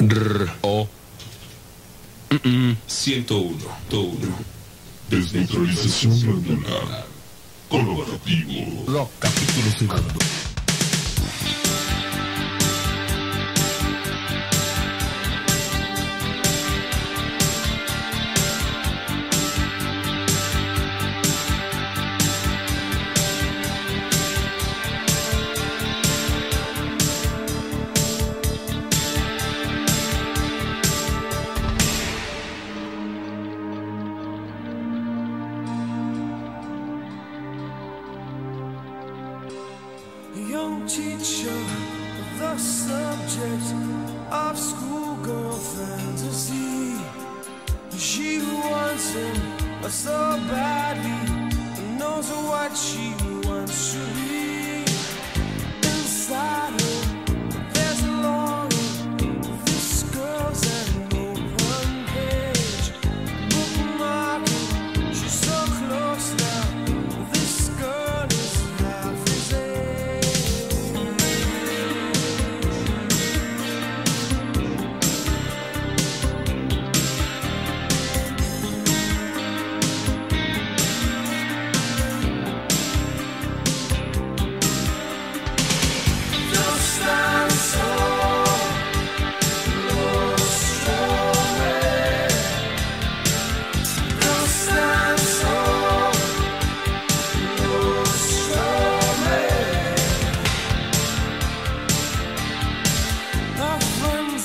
R O 101, 101. Desneutralización glandular. Colaborativo. Rock capítulo segundo. Teacher the subject of schoolgirl fantasy. She wants him so badly, and knows what she wants to be.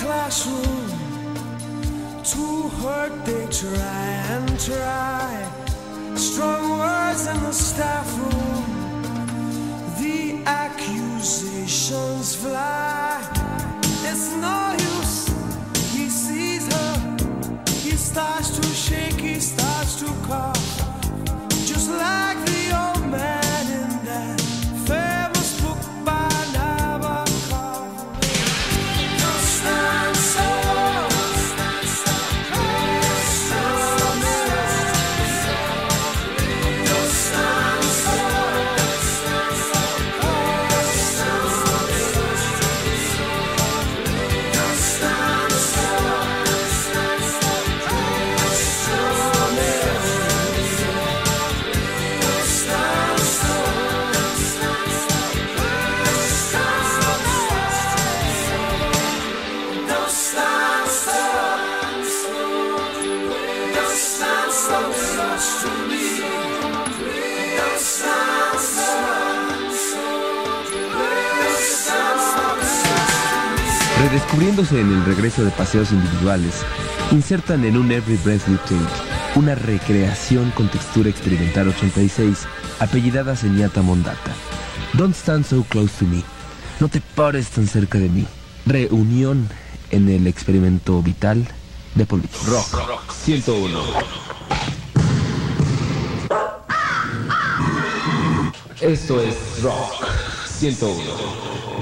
classroom. To hurt they try and try. Strong words in the staff room. The accusations fly. It's no use. He sees her. He starts Redescubriéndose en el regreso de paseos individuales, insertan en un Every Breath You Take una recreación con textura experimental 86, apellidada Señata Mondata. Don't stand so close to me. No te pares tan cerca de mí. Reunión en el experimento vital de Police. Rock 101. Esto es Rock 101.